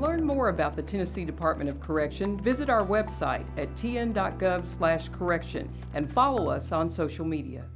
learn more about the Tennessee Department of Correction, visit our website at tn.gov/correction and follow us on social media.